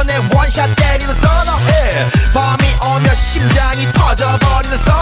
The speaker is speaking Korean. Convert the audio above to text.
전에 원샷 때리는 선어해 밤이 오면 심장이 터져버리는 선어